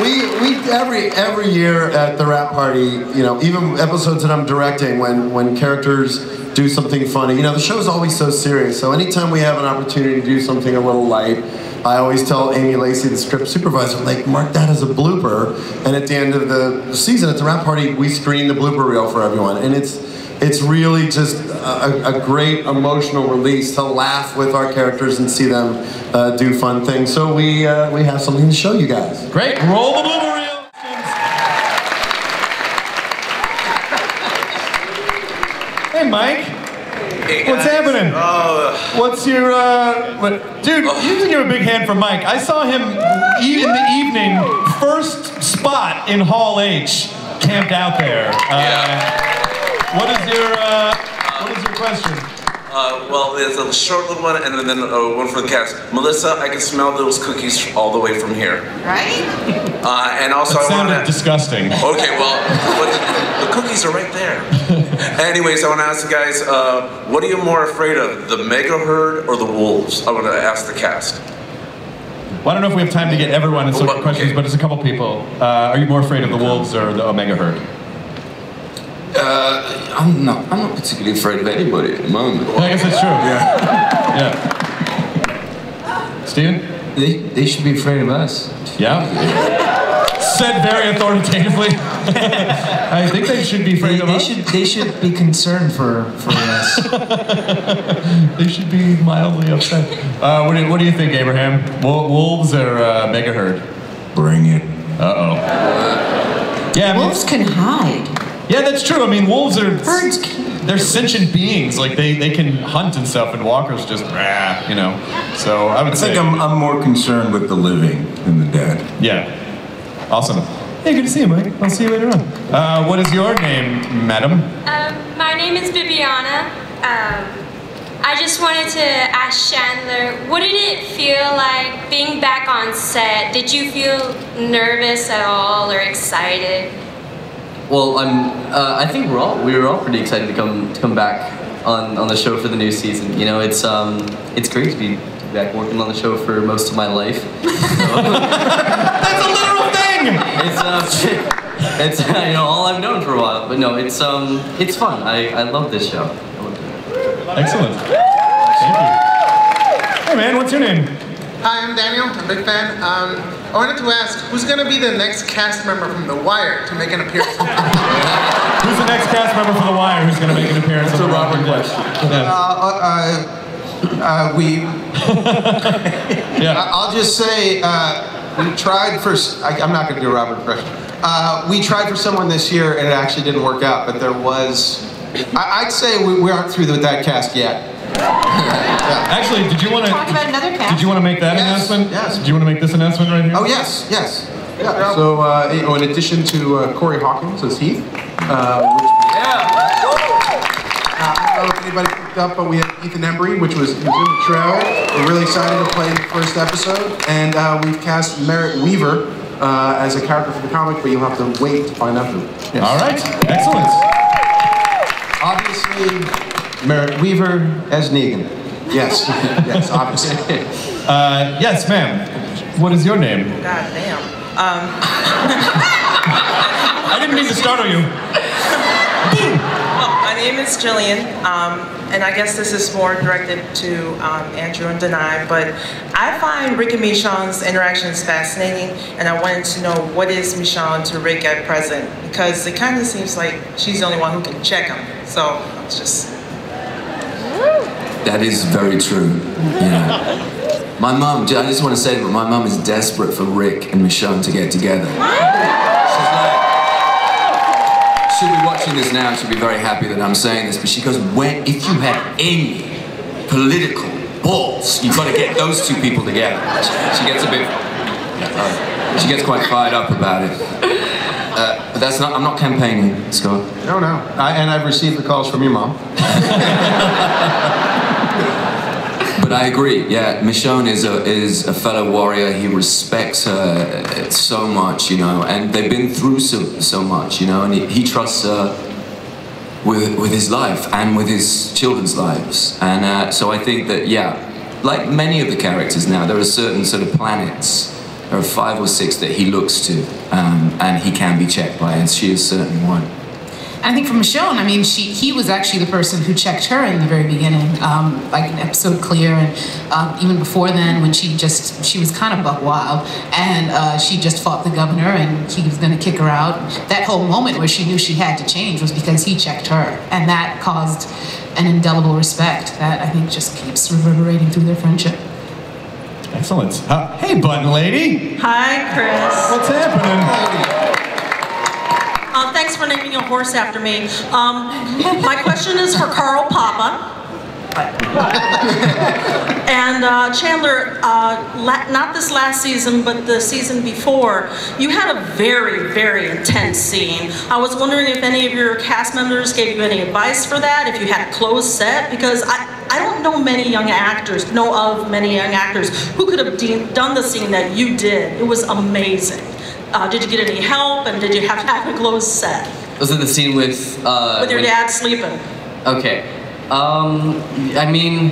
We, we, every every year at the wrap party, you know, even episodes that I'm directing, when when characters do something funny, you know, the show's always so serious. So anytime we have an opportunity to do something a little light, I always tell Amy Lacey, the script supervisor, like, mark that as a blooper. And at the end of the season at the wrap party, we screen the blooper reel for everyone, and it's it's really just a, a great emotional release to laugh with our characters and see them uh, do fun things. So we uh, we have something to show you guys. Great. Roll the blooper reel. Hey, Mike. What's happening? What's your, uh, what, dude, you can give a big hand for Mike. I saw him e- in the evening, first spot in Hall H, camped out there. Uh, What is your uh, what is your question? Uh, well, there's a short little one and then uh, one for the cast. Melissa, I can smell those cookies all the way from here. Right? Uh, and also, That I want sounded to. disgusting. Okay, well, but the, the cookies are right there. Anyways, I want to ask you guys, uh, what are you more afraid of, the mega herd or the wolves? I want to ask the cast. Well, I don't know if we have time to get everyone in social questions, but it's a couple people. Uh, are you more afraid of the wolves or the Omega herd? Uh, I'm not. I'm not particularly afraid of anybody at the moment. I guess that's true. Yeah. Yeah. Steven? They, they should be afraid of us. Yeah. Said very authoritatively. I think they should be afraid They, of they us. should they should be concerned for for us. they should be mildly upset. Uh, what, do you, what do you think, Abraham? Wol- Wolves or uh, mega herd? Bring it. Uh oh. Yeah, I mean- Wolves can hide. Yeah, that's true. I mean, wolves are birds. They're sentient beings. Like they, they can hunt and stuff, and walkers just rah, you know. So I would I say think I'm, I'm more concerned with the living than the dead. yeah. Awesome. Hey, good to see you, Mike. I'll see you later on. Uh, what is your name, madam? Um, my name is Bibiana. Um, I just wanted to ask Chandler, what did it feel like being back on set? Did you feel nervous at all or excited? Well, I'm. Uh, I think we're all we were all pretty excited to come to come back on, on the show for the new season. You know, it's um it's great to be back working on the show for most of my life. That's a literal thing. It's uh, it's uh, you know all I've known for a while. But no, it's um it's fun. I, I love this show. Excellent. Thank you. Hey, man, what's your name? Hi, I'm Daniel. I'm a big fan. Um, I wanted to ask, who's going to be the next cast member from The Wire to make an appearance? Who's the next cast member for The Wire who's going to make an appearance? That's a Robert question. Uh, uh, uh, we. yeah. I'll just say uh, we tried for. s- I, am not going to do a Robert impression. Uh, we tried for someone this year and it actually didn't work out. But there was. I, I'd say we, we aren't through with that cast yet. Actually, did you want to Talk about another cast. Did you want to make that Yes, announcement? Yes. Do you want to make this announcement right here? Oh yes, yes. Yeah. So, uh, you know, in addition to uh, Corey Hawkins as Heath, uh, which uh, I don't know if anybody picked up, but we had Ethan Embry, which was, was in the trailer. We're really excited to play the first episode, and uh, we've cast Merritt Wever uh, as a character for the comic, but you'll have to wait to find out who. All right. Excellent. Obviously, Merritt Wever as Negan. Yes, yes, obviously. Uh, yes, ma'am. What is your name? God damn. Um, I didn't mean to startle you. oh, my name is Jillian, um, and I guess this is more directed to um, Andrew and Danai, but I find Rick and Michonne's interactions fascinating, and I wanted to know what is Michonne to Rick at present, because it kind of seems like she's the only one who can check him. So it's just. That is very true. Yeah. My mum, I just want to say that my mum is desperate for Rick and Michonne to get together. She's like, she'll be watching this now and she'll be very happy that I'm saying this, but she goes, when, if you had any political balls, you've got to get those two people together. She gets a bit, uh, she gets quite fired up about it. Uh, but that's not, I'm not campaigning, Scott. No, no. I, and I've received the calls from your mom. But I agree. Yeah, Michonne is a is a fellow warrior. He respects her uh, so much, you know, and they've been through so so much, you know, and he, he trusts her with with his life and with his children's lives. And uh, so I think that yeah, like many of the characters now, there are certain sort of planets. There are five or six that he looks to, um, and he can be checked by, and she is certainly one. I think for Michonne, I mean, she he was actually the person who checked her in the very beginning, um, like in episode clear, and um, even before then, when she just she was kind of buck wild, and uh, she just fought the governor, and he was going to kick her out. That whole moment where she knew she had to change was because he checked her, and that caused an indelible respect that I think just keeps reverberating through their friendship. Excellent. Uh, hey, button lady. Hi, Chris. What's happening? Uh, thanks for naming your horse after me. Um, my question is for Carl Papa. And uh, Chandler, uh, not this last season, but the season before, you had a very, very intense scene. I was wondering if any of your cast members gave you any advice for that, if you had a closed set, because I, I don't know many young actors, know of many young actors who could have done the scene that you did. It was amazing. Uh, did you get any help, and did you have to have a closed set Was it the scene with uh, with your when- dad sleeping? Okay. Um, I mean,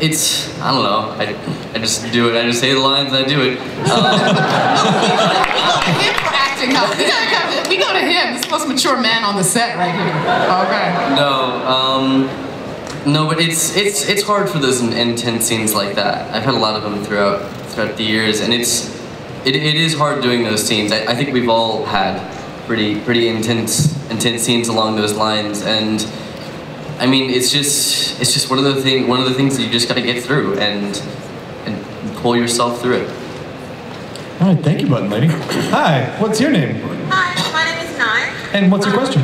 it's I don't know. I, I just do it. I just say the lines. and I do it. him for acting help. We, gotta go, we go to him. This is the most mature man on the set right here. Okay. No. Um, no, but it's it's it's hard for those in- intense scenes like that. I've had a lot of them throughout throughout the years, and it's it, it is hard doing those scenes. I, I think we've all had pretty pretty intense intense scenes along those lines, and I mean it's just it's just one of the thing one of the things that you just got to get through and and pull yourself through it. All right, thank you, button lady. Hi, what's your name? Hi, my name is Nai. And what's your question?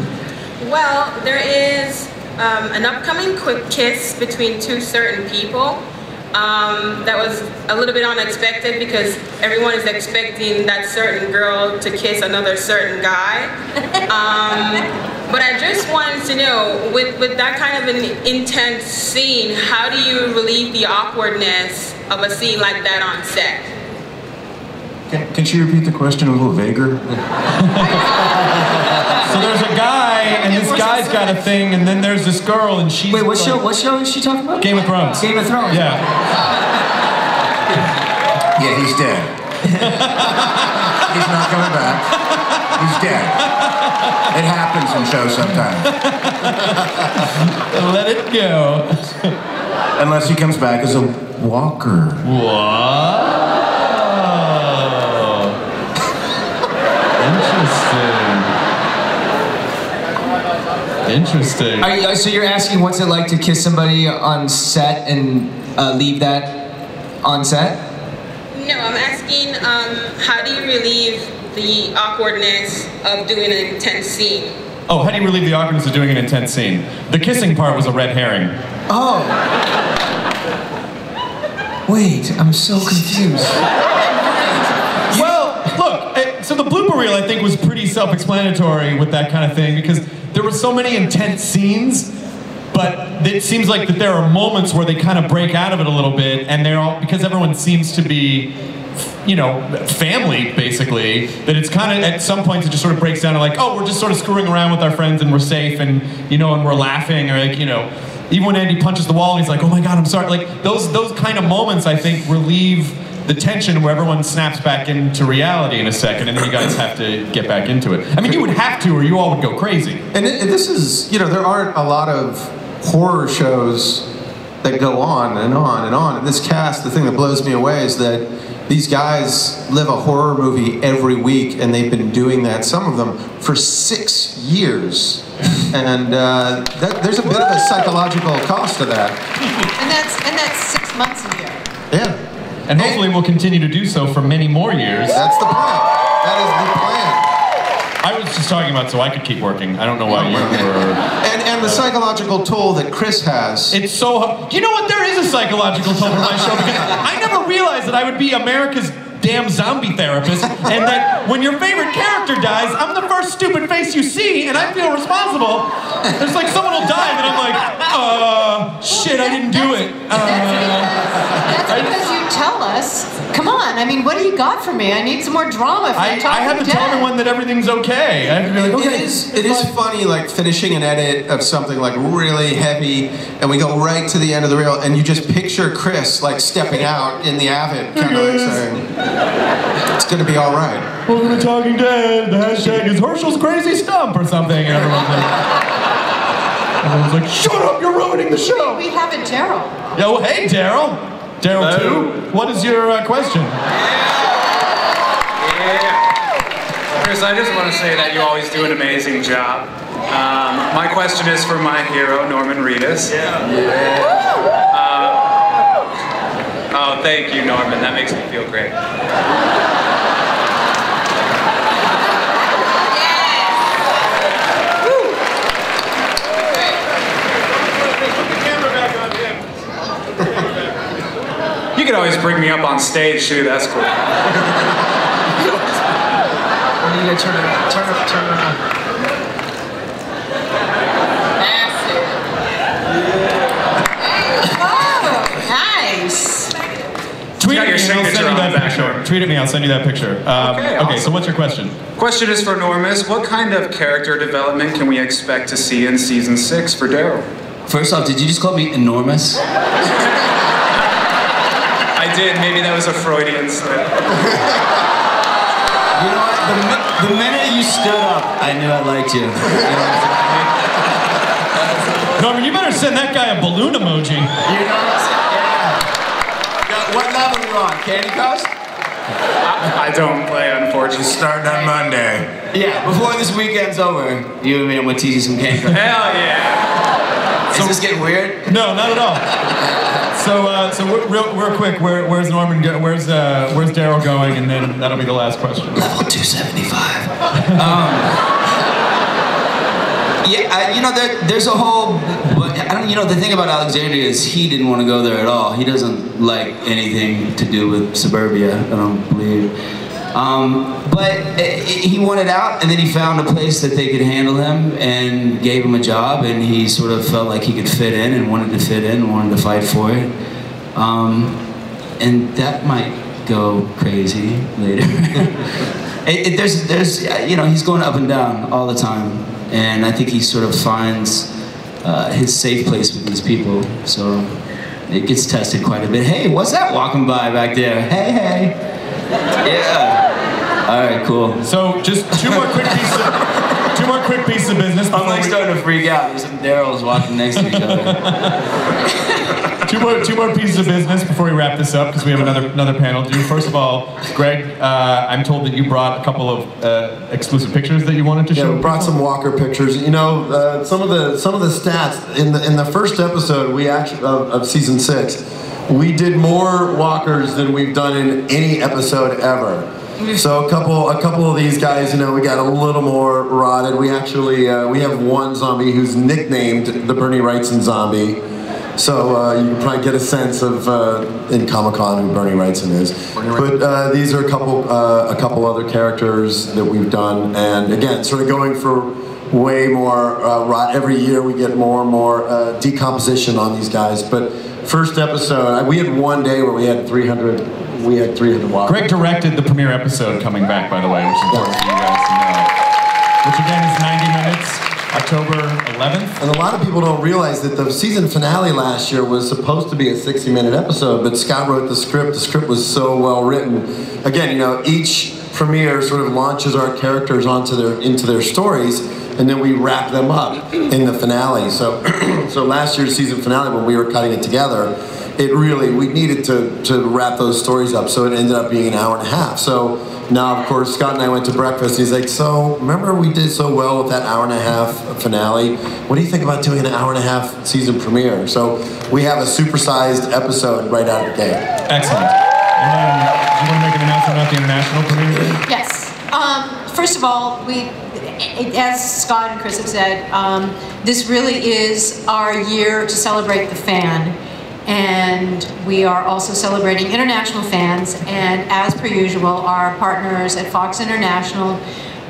Well, there is um, an upcoming quick kiss between two certain people. Um, that was a little bit unexpected because everyone is expecting that certain girl to kiss another certain guy. Um, but I just wanted to know, with, with that kind of an intense scene, how do you relieve the awkwardness of a scene like that on set? Can, can she repeat the question a little vaguer? So there's a guy, and this guy's got a thing, and then there's this girl, and she's. Wait, what show? What show is she talking about? Game of Thrones. Game of Thrones. Yeah. Yeah, he's dead. he's not coming back. He's dead. It happens in shows sometimes. Let it go. Unless he comes back as a walker. Wow. Interesting. Interesting. Are you, so you're asking what's it like to kiss somebody on set and uh, leave that on set? No, I'm asking um, how do you relieve the awkwardness of doing an intense scene? Oh, how do you relieve the awkwardness of doing an intense scene? The kissing part was a red herring. Oh. Wait, I'm so confused. Well, look, so the blooper reel I think was pretty self-explanatory with that kind of thing because there were so many intense scenes, but it seems like that there are moments where they kind of break out of it a little bit, and they're all because everyone seems to be, you know, family basically. That it's kind of at some points it just sort of breaks down to like, oh, we're just sort of screwing around with our friends and we're safe and you know and we're laughing or like you know. Even when Andy punches the wall, he's like, "Oh my God, I'm sorry." Like those those kind of moments, I think, relieve the tension where everyone snaps back into reality in a second, and then you guys have to get back into it. I mean, you would have to, or you all would go crazy. And it, this is, you know, there aren't a lot of horror shows that go on and on and on. And this cast, the thing that blows me away is that these guys live a horror movie every week, and they've been doing that, some of them, for six years. And uh, that, there's a bit of a psychological cost to that. And that's and that's six months a year. Yeah. And hopefully we'll continue to do so for many more years. That's the plan. That is the plan. I was just talking about so I could keep working. I don't know why you were. And, and the psychological toll that Chris has. It's so. You know what? There is a psychological toll for my show because I never realized that I would be America's damn zombie therapist, and that when your favorite character dies, I'm the first stupid face you see, and I feel responsible. There's like someone will die, and I'm like, uh, shit, I didn't do it. Uh, That's because you tell us. Come on, I mean, what do you got for me? I need some more drama. If I, you're I have to tell dead. everyone that everything's okay. I have like, okay. It is, it is funny, like finishing an edit of something like really heavy, and we go right to the end of the reel, and you just picture Chris like stepping out in the Avid, kind of like saying, "It's gonna be all right." Welcome to Talking Dead. The hashtag is Hershel's Crazy Stump or something, and everyone's like, everyone's like, shut up, you're ruining the show. We have a Daryl. Yo, hey, Daryl. Daryl two. What is your uh, question? Chris, I just want to say that you always do an amazing job. Um, my question is for my hero, Norman Reedus. Uh, oh, thank you, Norman. That makes me feel great. just bring me up on stage too. That's cool. You gotta turn it, turn it, turn it around. Nice. Tweet got at your me I'll signature send you on that the back picture. Tweet at me, I'll send you that picture. Um, Okay, okay, awesome. so what's your question? Question is for Normus. What kind of character development can we expect to see in season six for Daryl? First off, did you just call me enormous? I did. Maybe that was a Freudian slip. You know what? The, the minute you stood up, I knew I liked you. You know what I'm saying? Norman, you better send that guy a balloon emoji. You know what I'm saying? Yeah. What level are you on? Candy Crush? I don't play, unfortunately. Starting on Monday. Yeah, before this weekend's over, you and me, I'm gonna teach you some Candy Crush. Hell yeah. Is this getting weird? No, not at all. So, uh, so real, real quick, where, where's Norman? Where's uh, where's Daryl going? And then that'll be the last question. Level 275. Um, yeah, I, you know, there, there's a whole. I don't. You know, the thing about Alexandria is he didn't want to go there at all. He doesn't like anything to do with suburbia. I don't believe. Um, but uh, he wanted out, and then he found a place that they could handle him and gave him a job, and he sort of felt like he could fit in and wanted to fit in wanted to fight for it. Um, and that might go crazy later. it, it, there's, there's, uh, you know, he's going up and down all the time, and I think he sort of finds uh, his safe place with these people. So it gets tested quite a bit. Hey, what's that walking by back there? Hey, hey. Yeah. All right, cool. So just two more quick pieces. Of, two more quick pieces of business. I'm like starting to freak out. There's some Daryls walking next to each other. two more two more pieces of business before we wrap this up because we have another another panel to do. First of all, Greg, uh, I'm told that you brought a couple of uh, exclusive pictures that you wanted to Yeah, show. we brought some Walker pictures. You know, uh, some of the some of the stats in the in the first episode we actually of, of season six, we did more Walkers than we've done in any episode ever. So a couple a couple of these guys, you know, we got a little more rotted. We actually uh, we have one zombie who's nicknamed the Bernie Wrightson zombie. So uh, you can probably get a sense of uh, in Comic Con who Bernie Wrightson is. But uh, these are a couple uh, a couple other characters that we've done, and again, sort of going for way more uh, rot. Every year we get more and more uh, decomposition on these guys. But first episode, we had one day where we had 300. We had 300 walkers. Greg directed the premiere episode coming back, by the way, which is important for you guys to know. Which again is 90 minutes, October 11th. And a lot of people don't realize that the season finale last year was supposed to be a 60 minute episode, but Scott wrote the script. The script was so well written. Again, you know, each premiere sort of launches our characters onto their into their stories, and then we wrap them up in the finale. So, so last year's season finale, when we were cutting it together, it really we needed to to wrap those stories up. So it ended up being an hour and a half. So now, of course, Scott and I went to breakfast. He's like, "So remember we did so well with that hour and a half finale? What do you think about doing an hour and a half season premiere?" So we have a supersized episode right out of the gate. Excellent. And then, do you want to make an announcement about the international premiere? Yes. Um, first of all, we, as Scott and Chris have said, um, this really is our year to celebrate the fan. And we are also celebrating international fans. And as per usual, our partners at Fox International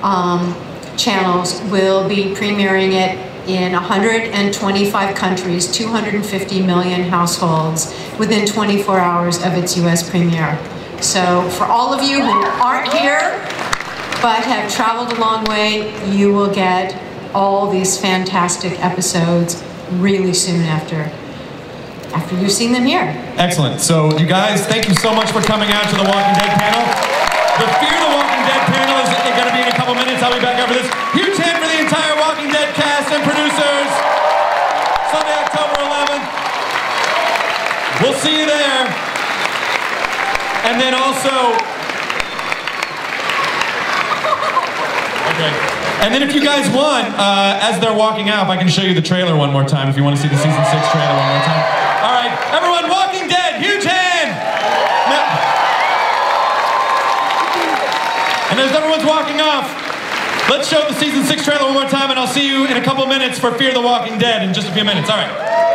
um, channels will be premiering it in 125 countries, 250 million households within 24 hours of its US premiere. So for all of you who aren't here but have traveled a long way, you will get all these fantastic episodes really soon after after you've seen them here. Excellent. So, you guys, thank you so much for coming out to the Walking Dead panel. The Fear the Walking Dead panel is going to be in a couple minutes. I'll be back after this. Huge hand for the entire Walking Dead cast and producers. Sunday, October 11th. We'll see you there. And then also. And then if you guys want, uh, as they're walking out, I can show you the trailer one more time, if you want to see the season six trailer one more time. All right, everyone, Walking Dead, huge hand. Now- and as everyone's walking off, let's show the season six trailer one more time, and I'll see you in a couple minutes for Fear the Walking Dead in just a few minutes. All right.